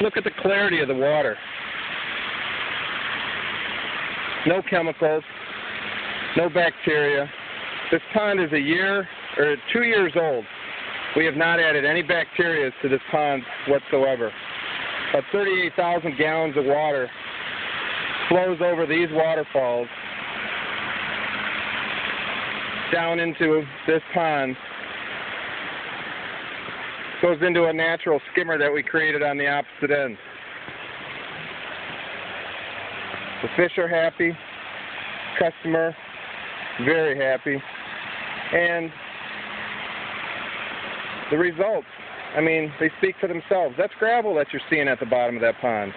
Look at the clarity of the water. No chemicals, no bacteria. This pond is a year or two years old. We have not added any bacteria to this pond whatsoever. About 38,000 gallons of water flows over these waterfalls down into this pond goes into a natural skimmer that we created on the opposite end. The fish are happy, customer very happy, and the results, I mean, they speak for themselves. That's gravel that you're seeing at the bottom of that pond.